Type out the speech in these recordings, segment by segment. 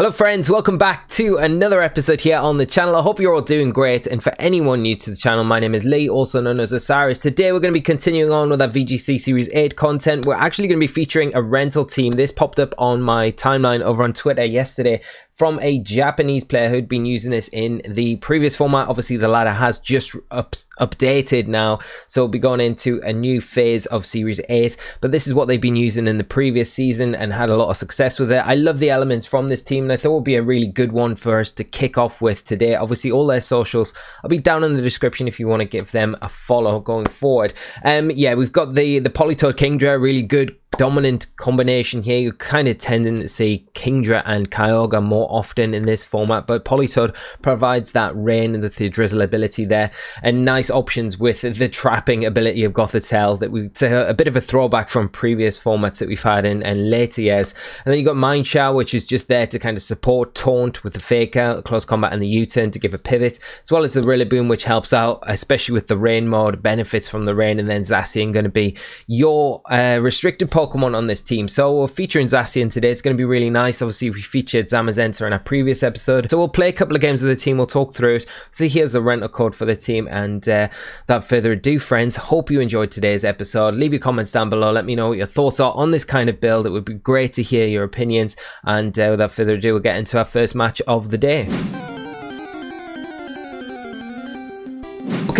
Hello friends, welcome back to another episode here on the channel. I hope you're all doing great and for anyone new to the channel, my name is Lee, also known as Osirus. Today we're going to be continuing on with our VGC Series 8 content. We're actually going to be featuring a rental team. This popped up on my timeline over on Twitter yesterday from a Japanese player who'd been using this in the previous format. Obviously, the ladder has just up, updated now, so we'll be going into a new phase of Series 8. But this is what they've been using in the previous season and had a lot of success with it. I love the elements from this team, and I thought would be a really good one for us to kick off with today. Obviously, all their socials I'll be down in the description if you want to give them a follow going forward. Um, yeah, we've got the the Politoed Kingdra, really good dominant combination here. You're kind of tending to see Kingdra and Kyogre more often in this format, but Politoed provides that rain and the drizzle ability there, and nice options with the trapping ability of Gothitelle that we a, bit of a throwback from previous formats that we've had in, in later years. And then you've got Mienshao, which is just there to kind of support Taunt with the Fake Out, Close Combat, and the U-Turn to give a pivot, as well as the Rillaboom, which helps out, especially with the rain mode, benefits from the rain, and then Zacian going to be your uh, restricted Pokemon on this team. So we're featuring Zacian today. It's going to be really nice. Obviously, we featured Zamazenta in our previous episode. So we'll play a couple of games with the team. We'll talk through it. So here's the rental code for the team. And uh, without further ado, friends, hope you enjoyed today's episode. Leave your comments down below. Let me know what your thoughts are on this kind of build. It would be great to hear your opinions. And uh, without further ado, we'll get into our first match of the day.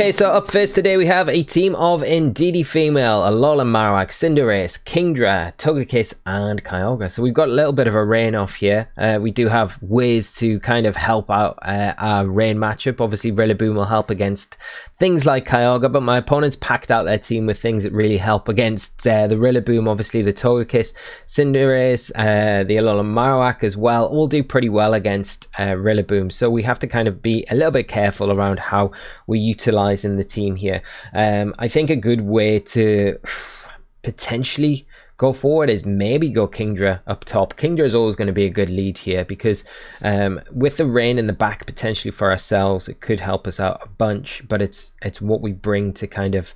Okay, so up first today we have a team of Indeedee female, Alola Marowak, Cinderace, Kingdra, Togekiss, and Kyogre. So we've got a little bit of a rain off here. Uh, we do have ways to kind of help out uh, our rain matchup. Obviously, Rillaboom will help against things like Kyogre, but my opponents packed out their team with things that really help against uh, the Rillaboom, obviously the Togekiss, Cinderace, uh, the Alola Marowak as well, all do pretty well against uh, Rillaboom. So we have to kind of be a little bit careful around how we utilize in the team here. Um, I think a good way to potentially go forward is maybe go Kingdra up top. Kingdra is always going to be a good lead here because um, with the rain in the back potentially for ourselves, it could help us out a bunch. But it's it's what we bring to kind of.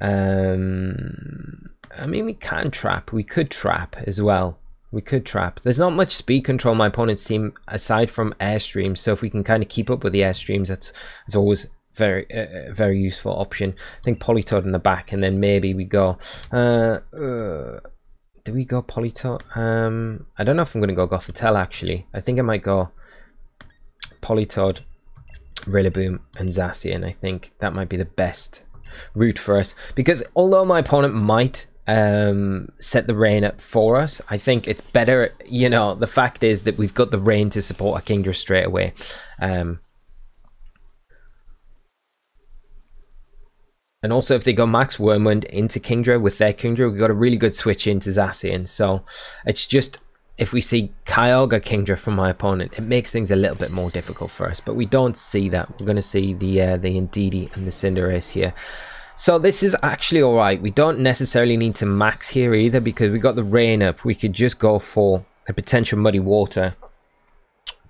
Um, I mean, we can trap. We could trap as well. We could trap. There's not much speed control my opponent's team aside from airstreams. So if we can kind of keep up with the airstreams, that's, that's always very uh, very useful option. I think Politoed in the back, and then maybe we go. Uh, uh, do we go Politoed? Um, I don't know if I'm going to go Gothitelle actually. I think I might go Politoed, Rillaboom, and Zacian. I think that might be the best route for us because although my opponent might um, set the rain up for us. I think it's better, you know, the fact is that we've got the rain to support a Kingdra straight away. Um, And also, if they go Max Wyrmwind into Kingdra with their Kingdra, we've got a really good switch into Zacian. So it's just if we see Kyogre Kingdra from my opponent, it makes things a little bit more difficult for us. But we don't see that. We're going to see the uh, the Indeedee and the Cinderace here. So this is actually alright. We don't necessarily need to max here either because we got the rain up. We could just go for a potential muddy water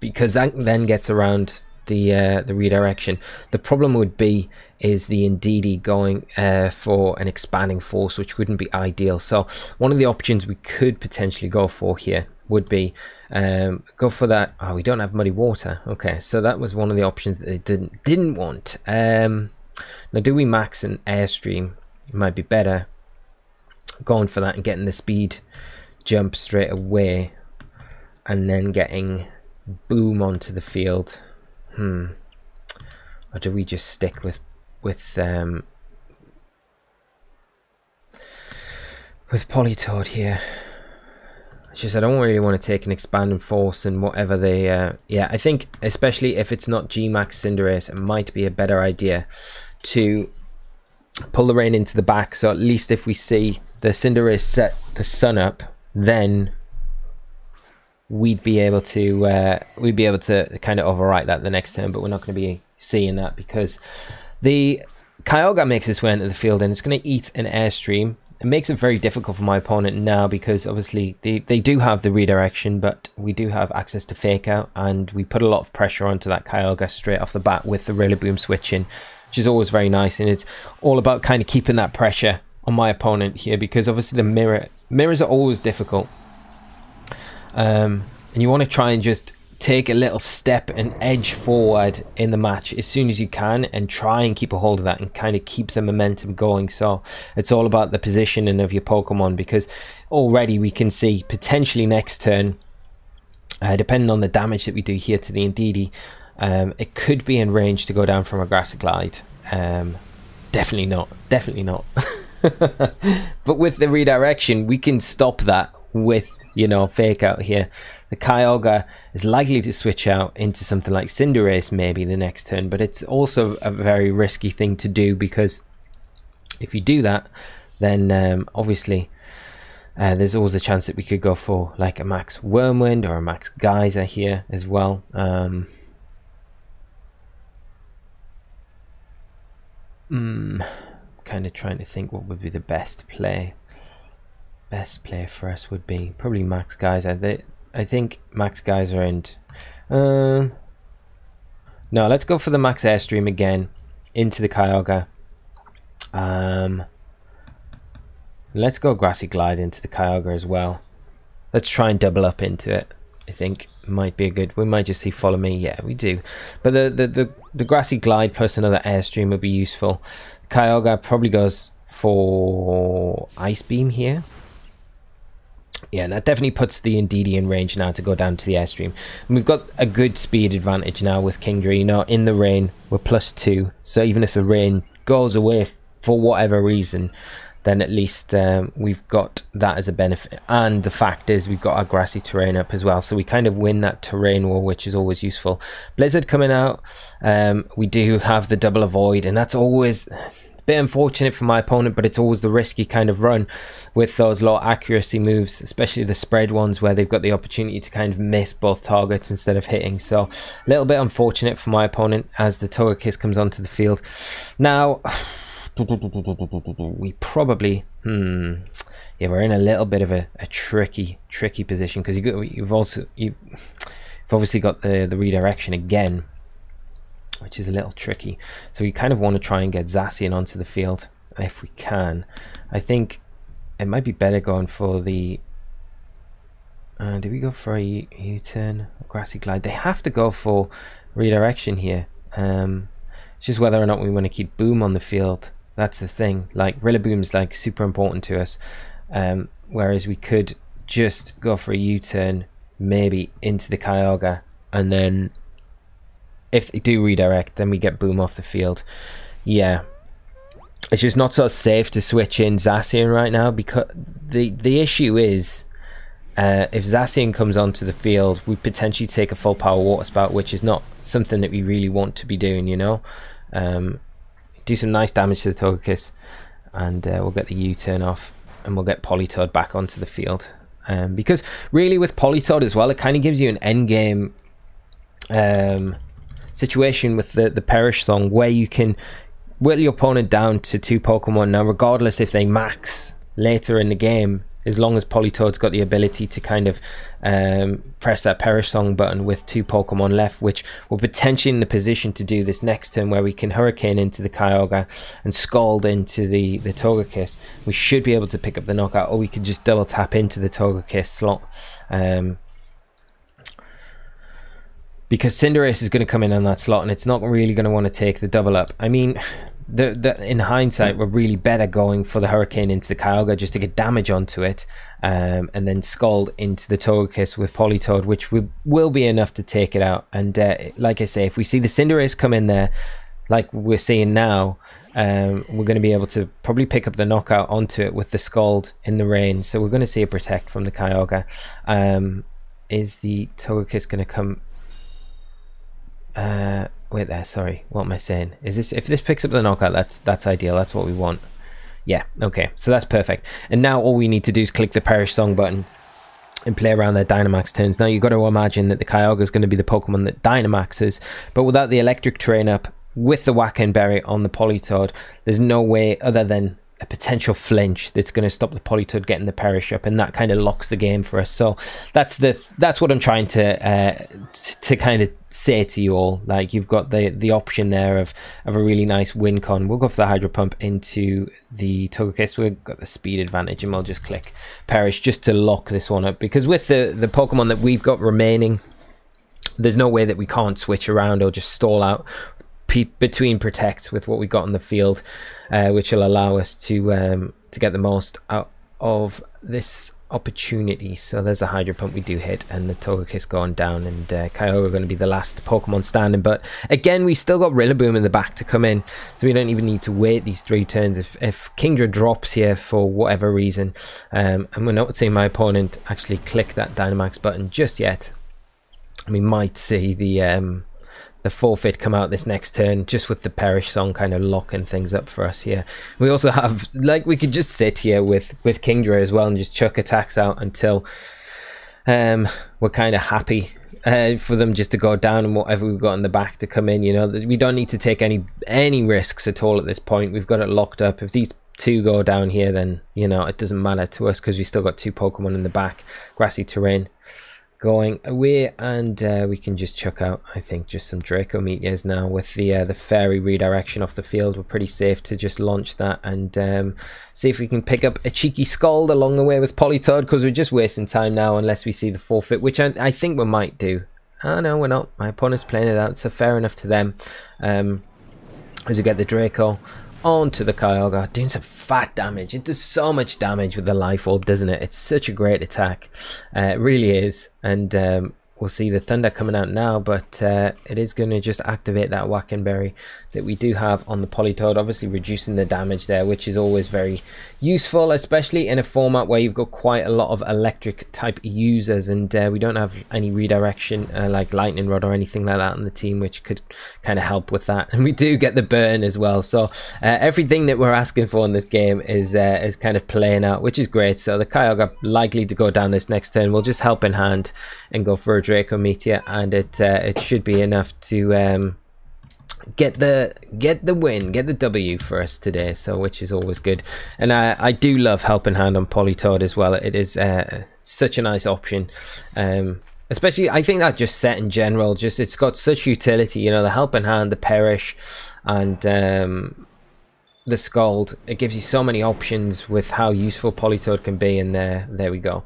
because that then gets around the uh, the redirection. The problem would be is the Indeedee going uh, for an expanding force, which wouldn't be ideal. So one of the options we could potentially go for here would be um, go for that. Oh, we don't have muddy water. Okay, so that was one of the options that they didn't didn't want. Um, now, do we max an airstream? It might be better going for that and getting the speed jump straight away, and then getting boom onto the field. Hmm. Or do we just stick with with um with Politoed here? It's just I don't really want to take an expanding force and whatever they uh yeah, I think especially if it's not G Max Cinderace, it might be a better idea to pull the rain into the back so at least if we see the Cinderace set the sun up, then we'd be able to uh, we'd be able to kind of overwrite that the next turn, but we're not going to be seeing that because the Kyogre makes its way into the field and it's going to eat an airstream. It makes it very difficult for my opponent now because obviously they, they do have the redirection, but we do have access to fake out and we put a lot of pressure onto that Kyogre straight off the bat with the Rillaboom switching, which is always very nice. And it's all about kind of keeping that pressure on my opponent here because obviously the mirror mirrors are always difficult um, and you want to try and just take a little step and edge forward in the match as soon as you can and try and keep a hold of that and kind of keep the momentum going. So it's all about the positioning of your Pokemon because already we can see potentially next turn, uh, depending on the damage that we do here to the Indeedee, um, it could be in range to go down from a Grassy Glide. Um, definitely not. Definitely not. but with the redirection, we can stop that with, you know, fake out here the Kyogre is likely to switch out into something like Cinderace maybe the next turn, but it's also a very risky thing to do because if you do that, then um, obviously uh, there's always a chance that we could go for like a Max Wyrmwind or a Max Geyser here as well. Um, mm, kind of trying to think what would be the best play. Best play for us would be probably Max Geyser. I think Max Geyser and um, no, let's go for the Max Airstream again into the Kyogre. Um, let's go Grassy Glide into the Kyogre as well. Let's try and double up into it. I think might be a good. We might just see follow me. Yeah, we do. But the the the, the Grassy Glide plus another Airstream would be useful. Kyogre probably goes for Ice Beam here. Yeah, that definitely puts the Indeedee in range now to go down to the airstream. And we've got a good speed advantage now with Kingdra. You know, in the rain, we're plus two. So even if the rain goes away for whatever reason, then at least um, we've got that as a benefit. And the fact is, we've got our grassy terrain up as well. So we kind of win that terrain war, which is always useful. Blizzard coming out. Um, we do have the double avoid, and that's always bit unfortunate for my opponent, but it's always the risky kind of run with those low accuracy moves, especially the spread ones where they've got the opportunity to kind of miss both targets instead of hitting. So a little bit unfortunate for my opponent as the Togekiss comes onto the field. Now, we probably, hmm, yeah, we're in a little bit of a, a tricky, tricky position because you, you've also, you've, you've obviously got the, the redirection again which is a little tricky. So we kind of want to try and get Zacian onto the field if we can. I think it might be better going for the... Uh, do we go for a U-turn? Grassy Glide? They have to go for redirection here. Um, it's just whether or not we want to keep Boom on the field. That's the thing. Like, Rillaboom's like super important to us. Um, whereas we could just go for a U-turn, maybe into the Kyogre, and then if they do redirect, then we get Boom off the field. Yeah. It's just not so safe to switch in Zacian right now because the the issue is uh, if Zacian comes onto the field, we potentially take a full power water spout, which is not something that we really want to be doing, you know. Um, do some nice damage to the Togekiss, and uh, we'll get the U-turn off, and we'll get Politoed back onto the field. Um, because really, with Politoed as well, it kind of gives you an end game um, situation with the, the Perish Song where you can whittle your opponent down to two Pokemon. Now, regardless if they max later in the game, as long as Politoed's got the ability to kind of um, press that Perish Song button with two Pokemon left, which we're potentially in the position to do this next turn where we can Hurricane into the Kyogre and Scald into the, the Togekiss. We should be able to pick up the knockout, or we could just double tap into the Togekiss slot. Um, because Cinderace is going to come in on that slot and it's not really going to want to take the double up. I mean, the, the in hindsight, we're really better going for the Hurricane into the Kyogre just to get damage onto it um, and then Scald into the Togekiss with Politoed, which will, will be enough to take it out. And uh, like I say, if we see the Cinderace come in there, like we're seeing now, um, we're going to be able to probably pick up the knockout onto it with the Scald in the rain. So we're going to see a Protect from the Kyogre. Um, is the Togekiss going to come uh, wait there, sorry. What am I saying? Is this if this picks up the knockout, that's that's ideal. That's what we want. Yeah, okay. So that's perfect. And now all we need to do is click the Perish Song button and play around their Dynamax turns. Now you've got to imagine that the Kyogre is going to be the Pokemon that Dynamaxes, but without the electric terrain up with the Wacan Berry on the Politoed, there's no way other than a potential flinch that's going to stop the Politoed getting the perish up, and that kind of locks the game for us. So that's the that's what I'm trying to uh, to kind of say to you all. Like you've got the the option there of of a really nice win con. We'll go for the Hydro Pump into the Togekiss. We've got the speed advantage, and we'll just click perish just to lock this one up because with the the Pokemon that we've got remaining there's no way that we can't switch around or just stall out between protects with what we got on the field, uh, which will allow us to um, to get the most out of this opportunity. So there's a Hydro Pump we do hit, and the Togekiss going down, and uh, Kyogre going to be the last Pokemon standing. But again, we still got Rillaboom in the back to come in, so we don't even need to wait these three turns. If if Kingdra drops here for whatever reason, um, and we're not seeing my opponent actually click that Dynamax button just yet, we might see the um, the forfeit come out this next turn just with the perish song kind of locking things up for us here. We also have like we could just sit here with with kingdra as well and just chuck attacks out until um we're kind of happy uh, for them just to go down and whatever we've got in the back to come in you know? We don't need to take any any risks at all at this point. We've got it locked up. If these two go down here then you know it doesn't matter to us because we still got two pokemon in the back. Grassy terrain going away and uh, we can just chuck out I think just some Draco Meteors now with the uh, the fairy redirection off the field. We're pretty safe to just launch that and um, see if we can pick up a cheeky Scald along the way with Politoed because we're just wasting time now unless we see the forfeit which I, I think we might do. Oh no we're not. My opponent's playing it out so fair enough to them. Um, as we get the Draco onto the Kyogre, doing some fat damage. It does so much damage with the Life Orb, doesn't it? It's such a great attack. Uh, it really is. And um, we'll see the thunder coming out now but uh, it is going to just activate that Whack Berry that we do have on the Politoed obviously reducing the damage there which is always very useful especially in a format where you've got quite a lot of electric type users and uh, we don't have any redirection uh, like lightning rod or anything like that on the team which could kind of help with that and we do get the burn as well. So uh, everything that we're asking for in this game is uh, is kind of playing out which is great. So the Kyogre likely to go down this next turn. Will just help in hand and go for a Draco Meteor and it uh, it should be enough to um, get the get the win, get the W for us today. So which is always good, and I I do love helping hand on Politoed as well. It is uh, such a nice option. Um, especially I think that just set in general, just it's got such utility. You know, the helping hand, the perish, and um, the scald. It gives you so many options with how useful Politoed can be, and there there we go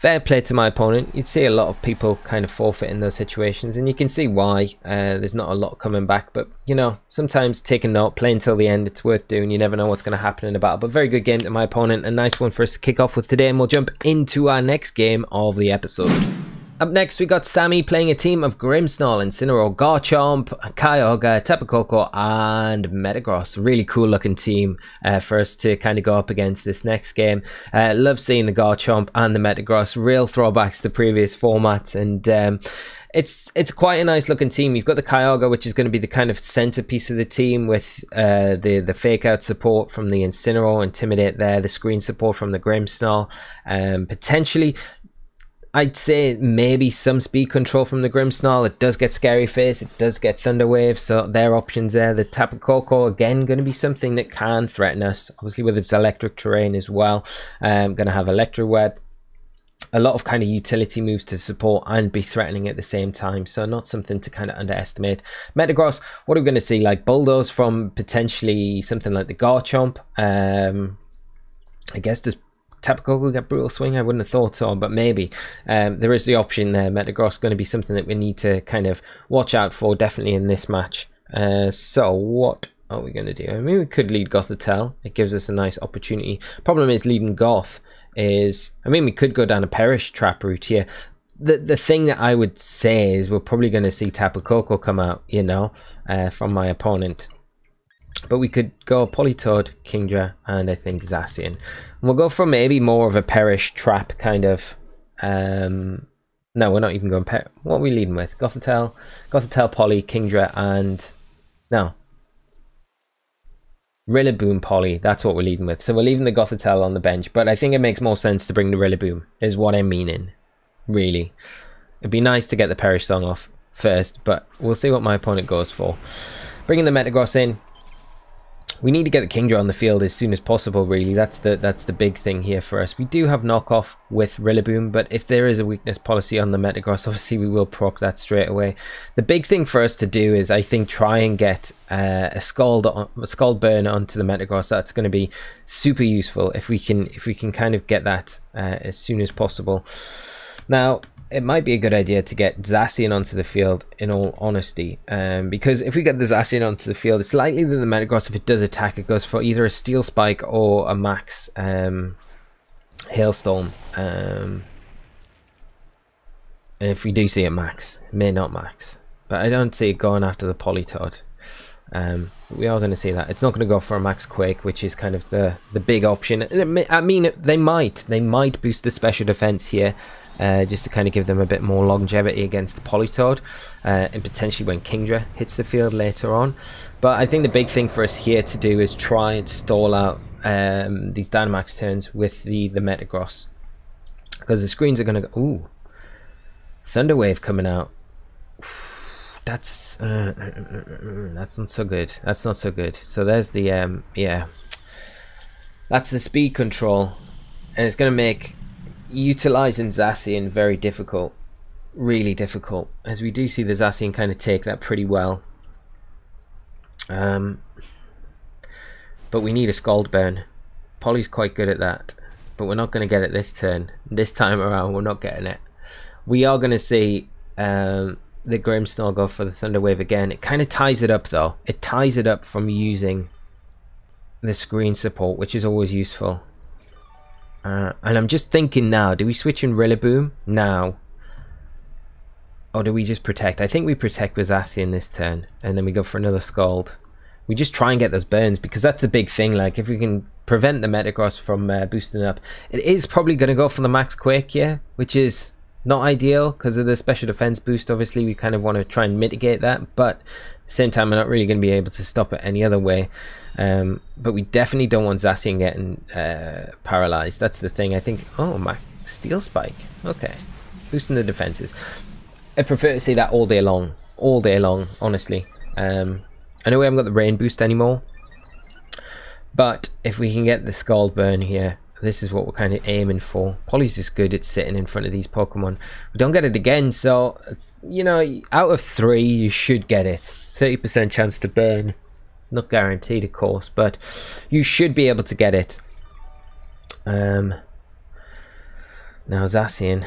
fair play to my opponent. You'd see a lot of people kind of forfeit in those situations, and you can see why. Uh, there's not a lot coming back, but you know, sometimes take a note, play until the end. It's worth doing. You never know what's going to happen in a battle. But very good game to my opponent. A nice one for us to kick off with today, and we'll jump into our next game of the episode. Up next, we got Sammy playing a team of Grimmsnarl, Incineroar, Garchomp, Kyogre, Koko, and Metagross. Really cool looking team uh, for us to kind of go up against this next game. Uh, love seeing the Garchomp and the Metagross. Real throwbacks to previous formats and. Um, it's it's quite a nice looking team. You've got the Kyogre, which is going to be the kind of centerpiece of the team with uh, the the fake out support from the Incineroar, Intimidate there, the screen support from the Grimmsnarl, um, potentially I'd say maybe some speed control from the Grimmsnarl. It does get Scary Face, it does get Thunder Wave, so their options there. The Tapu Koko, again, going to be something that can threaten us, obviously with its electric terrain as well. Um, going to have Electro Web. A lot of kind of utility moves to support and be threatening at the same time, so not something to kind of underestimate. Metagross, what are we going to see? Like Bulldoze from potentially something like the Garchomp. Um, I guess just Tapu Koko get Brutal Swing? I wouldn't have thought so, but maybe. Um, there is the option there. Metagross going to be something that we need to kind of watch out for, definitely in this match. Uh, so, what are we going to do? I mean, we could lead Gothitelle. It gives us a nice opportunity. Problem is, leading Goth is... I mean, we could go down a Perish Trap route here. The, the thing that I would say is we're probably going to see Tapu Koko come out, you know, uh, from my opponent. But we could go Politoed, Kingdra, and I think Zacian. We'll go for maybe more of a Perish Trap kind of... Um, no, we're not even going... Per what are we leading with? Gothitelle, Gothitelle, Poly, Kingdra, and... No. Rillaboom Poly, that's what we're leading with. So we're leaving the Gothitelle on the bench, but I think it makes more sense to bring the Rillaboom, is what I'm meaning. Really. It'd be nice to get the Perish Song off first, but we'll see what my opponent goes for. Bringing the Metagross in, we need to get the Kingdra on the field as soon as possible, really. That's the that's the big thing here for us. We do have knockoff with Rillaboom, but if there is a weakness policy on the Metagross, obviously we will proc that straight away. The big thing for us to do is, I think, try and get uh, a Scald on, a Scald burn onto the Metagross. That's going to be super useful if we can if we can kind of get that uh, as soon as possible. Now, it might be a good idea to get Zacian onto the field, in all honesty. Um, because if we get the Zacian onto the field, it's likely that the Metagross, if it does attack, it goes for either a Steel Spike or a Max um, Hailstorm. Um, and if we do see it Max, may not Max. But I don't see it going after the Politoed. Um, we are going to see that. It's not going to go for a Max Quake, which is kind of the, the big option. I mean, they might. They might boost the special defense here uh, just to kind of give them a bit more longevity against the Politoed, uh, and potentially when Kingdra hits the field later on. But I think the big thing for us here to do is try and stall out um, these Dynamax turns with the, the Metagross. Because the screens are going to go... Ooh. Thunderwave coming out. That's... Uh, that's not so good. That's not so good. So there's the... Um, yeah. That's the speed control. And it's going to make utilizing Zacian very difficult. Really difficult. As we do see the Zacian kind of take that pretty well. Um, but we need a Scald Burn. Polly's quite good at that. But we're not going to get it this turn. This time around, we're not getting it. We are going to see um, the Grimmsnarl go for the Thunder Wave again. It kind of ties it up, though. It ties it up from using the screen support, which is always useful. Uh, and I'm just thinking now, do we switch in Rillaboom now? Or do we just protect? I think we protect with in this turn. And then we go for another Scald. We just try and get those burns because that's the big thing. Like if we can prevent the Metagross from uh, boosting up. It is probably going to go for the Max Quake, yeah? Which is not ideal because of the special defense boost. Obviously, we kind of want to try and mitigate that. But same time, we're not really going to be able to stop it any other way. Um, but we definitely don't want Zacian getting uh, paralyzed. That's the thing. I think. Oh, my steel spike. Okay, boosting the defenses. I prefer to see that all day long. All day long, honestly. Um, I know we haven't got the rain boost anymore, but if we can get the scald burn here, this is what we're kind of aiming for. Polly's just good at sitting in front of these Pokemon. We don't get it again, so you know, out of three, you should get it. 30% chance to burn. Not guaranteed, of course, but you should be able to get it. Um, now, Zacian.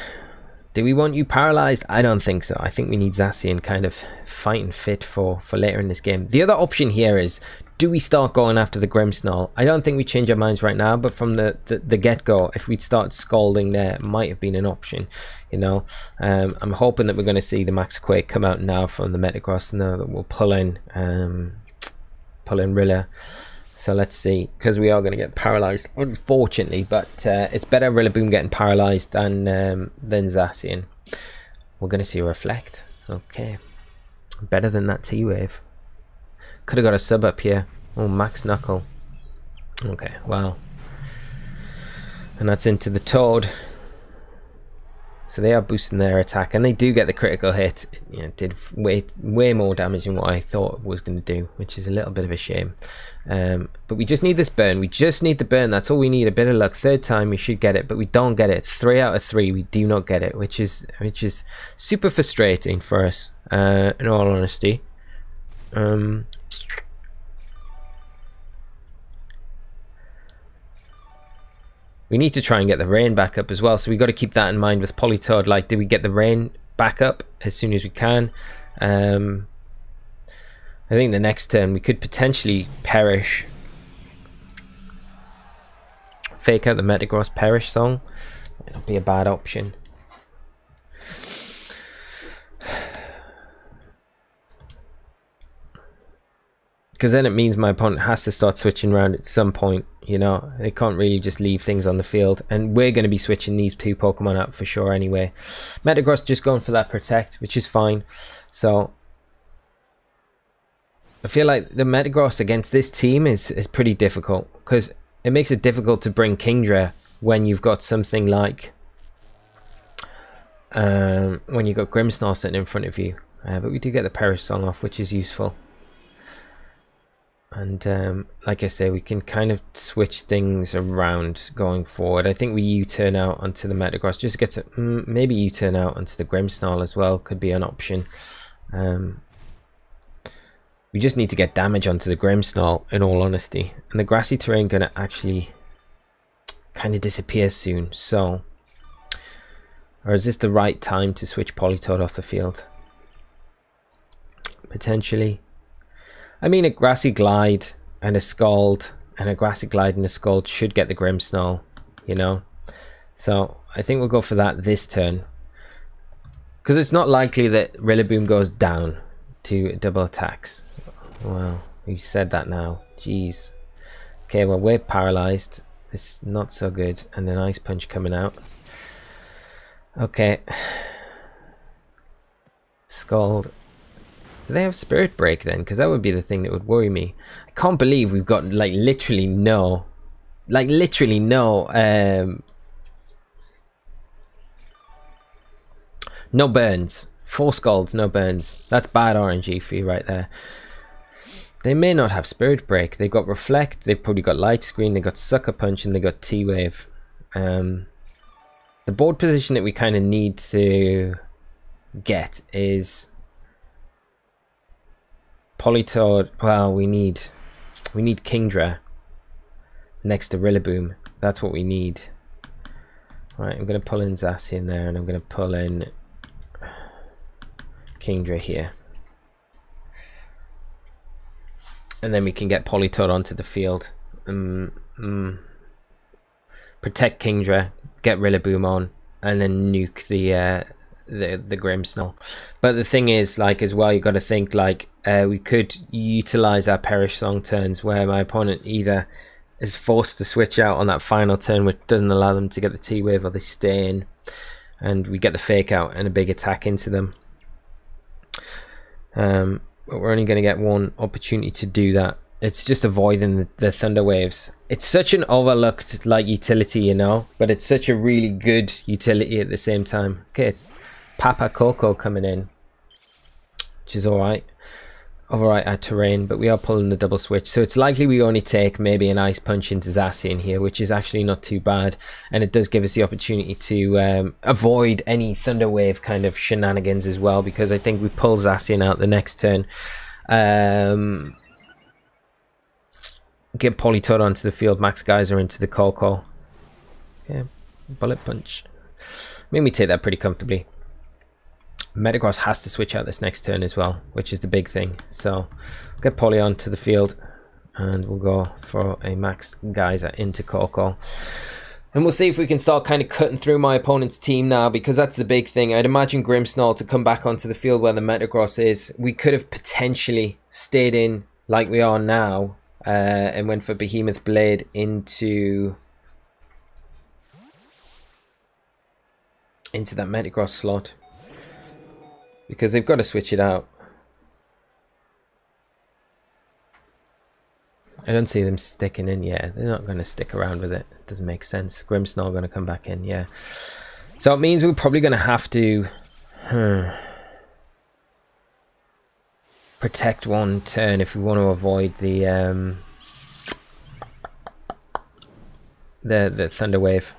Do we want you paralyzed? I don't think so. I think we need Zacian kind of fighting fit for, for later in this game. The other option here is, do we start going after the Grimmsnarl? I don't think we change our minds right now, but from the, the, the get-go, if we'd start scalding there, might have been an option, you know. Um, I'm hoping that we're going to see the Max Quake come out now from the Metagross, and that we'll pull in um, pulling Rilla. So let's see, because we are going to get paralyzed, unfortunately. But uh, it's better Rillaboom getting paralyzed than um, than Zacian. We're going to see Reflect. Okay, better than that T Wave. Could have got a sub up here. Oh, Max Knuckle. Okay, well, and that's into the Toad. So they are boosting their attack, and they do get the critical hit. Yeah, did way way more damage than what I thought it was going to do, which is a little bit of a shame. Um, but we just need this burn. We just need the burn. That's all we need. A bit of luck. Third time we should get it, but we don't get it. Three out of three, we do not get it, which is which is super frustrating for us. Uh, in all honesty. Um, We need to try and get the rain back up as well, so we've got to keep that in mind with Politoed. Like, do we get the rain back up as soon as we can? Um, I think the next turn we could potentially perish. Fake out the Metagross Perish song. Might not be a bad option. because then it means my opponent has to start switching around at some point you know? They can't really just leave things on the field. And we're going to be switching these two pokemon out for sure anyway. Metagross just going for that protect which is fine. So i feel like the metagross against this team is is pretty difficult because it makes it difficult to bring kingdra when you've got something like um, when you've got Grimmsnarl sitting in front of you. Uh, but we do get the perish song off which is useful and um, like I say, we can kind of switch things around going forward. I think we U-turn out onto the Metagross. Just get to mm, maybe U-turn out onto the Grimmsnarl as well. Could be an option. Um, we just need to get damage onto the Grimmsnarl, in all honesty. And the grassy terrain going to actually kind of disappear soon. So Or is this the right time to switch Politoed off the field? Potentially. I mean, a Grassy Glide and a Scald and a Grassy Glide and a Scald should get the Grimmsnarl, you know? So I think we'll go for that this turn. Because it's not likely that Rillaboom goes down to double attacks. Well, you said that now. Jeez. Okay, well, we're paralyzed. It's not so good. And an Ice Punch coming out. Okay. Scald. Do they have Spirit Break then? Because that would be the thing that would worry me. I can't believe we've got, like, literally no... Like, literally no... Um, no burns. Four Scalds, no burns. That's bad RNG for you right there. They may not have Spirit Break. They've got Reflect, they've probably got Light Screen, they've got Sucker Punch, and they've got T-Wave. Um, the board position that we kind of need to get is Politoed. Well, we need we need Kingdra next to Rillaboom. That's what we need. Right, I'm going to pull in Zacian there, and I'm going to pull in Kingdra here. And then we can get Politoed onto the field. Um, um, protect Kingdra, get Rillaboom on, and then nuke the uh, the the Grimmsnarl. But the thing is, like as well, you've got to think like uh, we could utilize our Perish Song turns where my opponent either is forced to switch out on that final turn, which doesn't allow them to get the T wave, or they stay in, and we get the fake out and a big attack into them. Um, but we're only going to get one opportunity to do that. It's just avoiding the, the thunder waves. It's such an overlooked like utility, you know, but it's such a really good utility at the same time. Okay, Tapu Koko coming in, which is all right overwrite our terrain, but we are pulling the double switch. So it's likely we only take maybe an Ice Punch into Zacian here, which is actually not too bad. And it does give us the opportunity to um, avoid any Thunder Wave kind of shenanigans as well, because I think we pull Zacian out the next turn. Um, get Politoed onto the field, Max Geyser into the Koko. Yeah, Bullet Punch. I mean, we take that pretty comfortably. Metagross has to switch out this next turn as well, which is the big thing. So get Polly onto the field and we'll go for a Max Geyser into Koko. And we'll see if we can start kind of cutting through my opponent's team now because that's the big thing. I'd imagine Grimmsnarl to come back onto the field where the Metagross is. We could have potentially stayed in like we are now uh, and went for Behemoth Blade into into that Metagross slot because they've got to switch it out. I don't see them sticking in. Yeah, they're not going to stick around with it. it doesn't make sense. Grimmsnarl going to come back in. Yeah. So it means we're probably going to have to protect one turn if we want to avoid the um, the the thunder wave.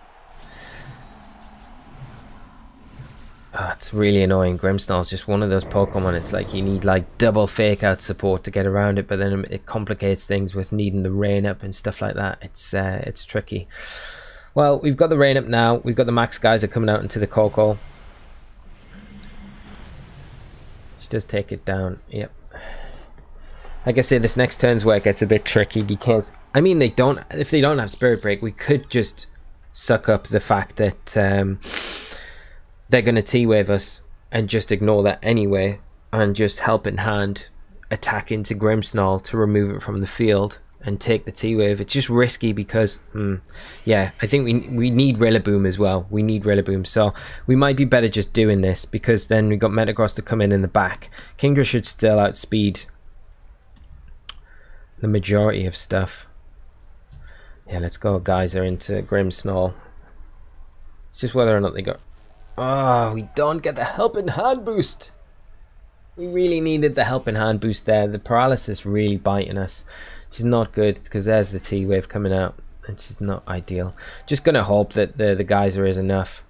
Oh, it's really annoying. Grimmsnarl's just one of those Pokemon. It's like you need like double fake out support to get around it, but then it complicates things with needing the rain up and stuff like that. It's uh, it's tricky. Well, we've got the rain up now. We've got the Max Geyser coming out into the Koko. She does take it down. Yep. Like I say, this next turn's where it gets a bit tricky because I mean they don't. If they don't have Spirit Break, we could just suck up the fact that. Um, they're going to T-Wave us and just ignore that anyway and just help in hand attack into Grimmsnarl to remove it from the field and take the T-Wave. It's just risky because, hmm, yeah, I think we we need Rillaboom as well. We need Rillaboom. So we might be better just doing this because then we've got Metagross to come in in the back. Kingdra should still outspeed the majority of stuff. Yeah, let's go Geyser into Grimmsnarl. It's just whether or not they got Ah, oh, we don't get the helping hand boost. We really needed the helping hand boost there. The paralysis really biting us. She's not good because there's the T wave coming out and she's not ideal. Just gonna hope that the the geyser is enough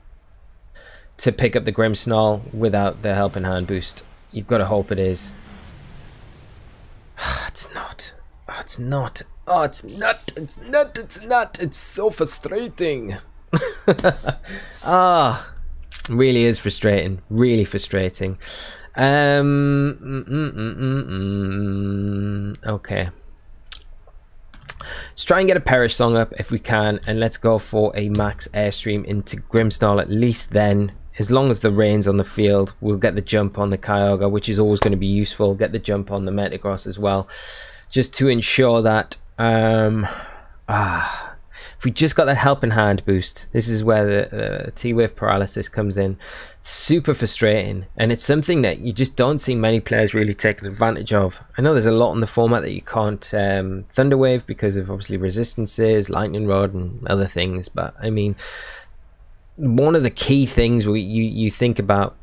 to pick up the Grimmsnarl without the helping hand boost. You've got to hope it is. it's not. Oh, it's not. Oh, it's not. It's not. It's not. It's so frustrating. Ah. Really is frustrating. Really frustrating. Um, mm, mm, mm, okay. Let's try and get a Perish song up if we can, and let's go for a max airstream into Grimmsnarl. At least then, as long as the rain's on the field, we'll get the jump on the Kyogre, which is always going to be useful. Get the jump on the Metagross as well, just to ensure that um, ah, we just got that helping hand boost, this is where the, the T-wave paralysis comes in. Super frustrating, and it's something that you just don't see many players really taking advantage of. I know there's a lot in the format that you can't um, Thunderwave because of obviously resistances, Lightning Rod, and other things. But I mean, one of the key things we, you you think about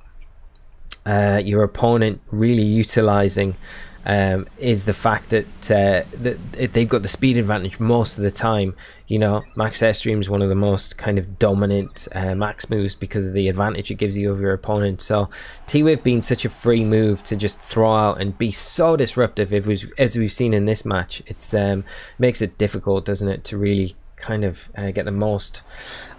uh, your opponent really utilizing um, is the fact that uh, that they've got the speed advantage most of the time. You know, Max Airstream is one of the most kind of dominant uh, max moves because of the advantage it gives you over your opponent. So T-Wave being such a free move to just throw out and be so disruptive, if was, as we've seen in this match, it's um, makes it difficult, doesn't it, to really kind of uh, get the most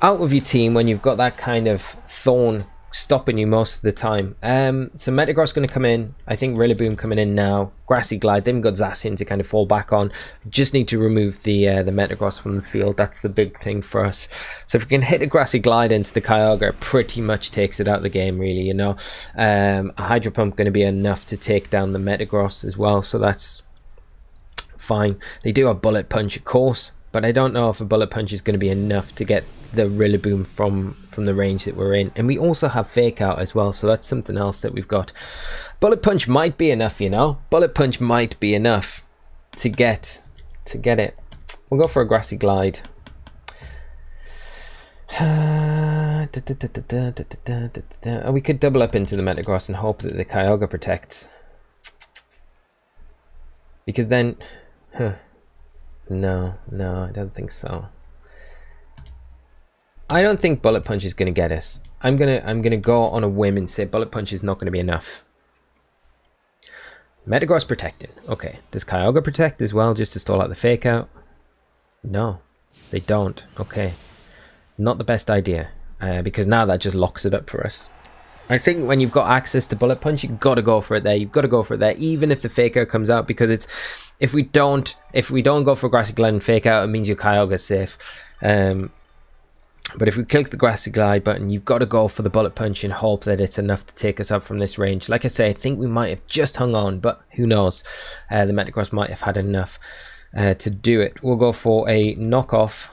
out of your team when you've got that kind of thorn stopping you most of the time. Um, so Metagross going to come in. I think Rillaboom coming in now. Grassy Glide. They've got Zacian to kind of fall back on. Just need to remove the uh, the Metagross from the field. That's the big thing for us. So if we can hit a Grassy Glide into the Kyogre, it pretty much takes it out of the game, really. You know, um, a Hydro Pump going to be enough to take down the Metagross as well. So that's fine. They do have Bullet Punch, of course. But I don't know if a bullet punch is going to be enough to get the Rillaboom from from the range that we're in. And we also have Fake Out as well, so that's something else that we've got. Bullet Punch might be enough, you know? Bullet Punch might be enough to get to get it. We'll go for a Grassy Glide. we could double up into the Metagross and hope that the Kyogre protects. Because then... Huh. No, no, I don't think so. I don't think Bullet Punch is going to get us. I'm gonna I'm gonna go on a whim and say Bullet Punch is not going to be enough. Metagross protecting. Okay. Does Kyogre protect as well just to stall out the fake out? No, they don't. Okay. Not the best idea uh, because now that just locks it up for us. I think when you've got access to Bullet Punch, you've got to go for it there. You've got to go for it there, even if the fake out comes out, because it's if we don't if we don't go for Grassy Glide and fake out, it means your Kyogre's safe. Um, but if we click the Grassy Glide button, you've got to go for the Bullet Punch and hope that it's enough to take us up from this range. Like I say, I think we might have just hung on, but who knows? Uh, the Metagross might have had enough uh, to do it. We'll go for a knockoff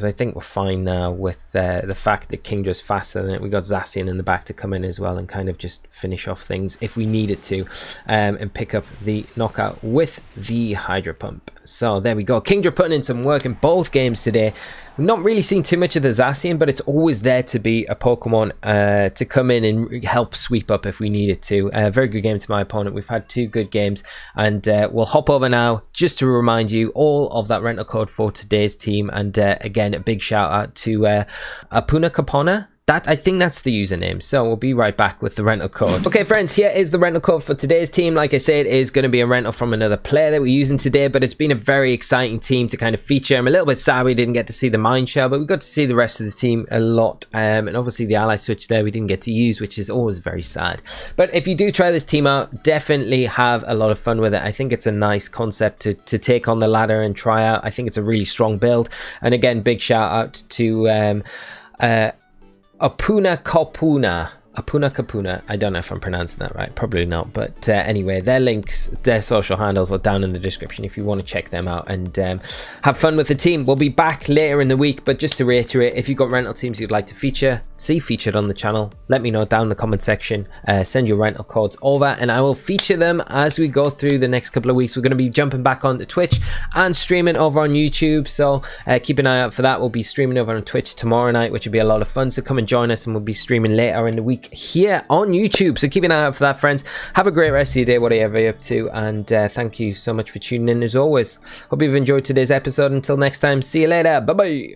because I think we're fine now with uh, the fact that King Kingdra's faster than it. We got Zacian in the back to come in as well and kind of just finish off things if we needed to um, and pick up the knockout with the Hydro Pump. So there we go. Kingdra putting in some work in both games today. We've not really seen too much of the Zacian, but it's always there to be a Pokemon uh, to come in and help sweep up if we needed to. Uh, very good game to my opponent. We've had two good games, and uh, we'll hop over now just to remind you all of that rental code for today's team. And uh, again, a big shout out to uh, Apuna Capona that I think that's the username. So we'll be right back with the rental code. Okay, friends, here is the rental code for today's team. Like I said, it is going to be a rental from another player that we're using today, but it's been a very exciting team to kind of feature. I'm a little bit sad we didn't get to see the Mienshao, but we got to see the rest of the team a lot. Um, and obviously the ally switch there we didn't get to use, which is always very sad. But if you do try this team out, definitely have a lot of fun with it. I think it's a nice concept to, to take on the ladder and try out. I think it's a really strong build. And again, big shout out to um, uh, Apuna Kopuna Apuna Kapuna. I don't know if I'm pronouncing that right. Probably not. But uh, anyway, their links, their social handles are down in the description if you want to check them out and um, have fun with the team. We'll be back later in the week. But just to reiterate, if you've got rental teams you'd like to feature, see featured on the channel, let me know down in the comment section. Uh, send your rental codes over and I will feature them as we go through the next couple of weeks. We're going to be jumping back onto Twitch and streaming over on YouTube. So uh, keep an eye out for that. We'll be streaming over on Twitch tomorrow night, which will be a lot of fun. So come and join us and we'll be streaming later in the week here on YouTube. So keep an eye out for that, friends. Have a great rest of your day, whatever you're up to. And uh, thank you so much for tuning in as always. Hope you've enjoyed today's episode. Until next time, see you later. Bye bye.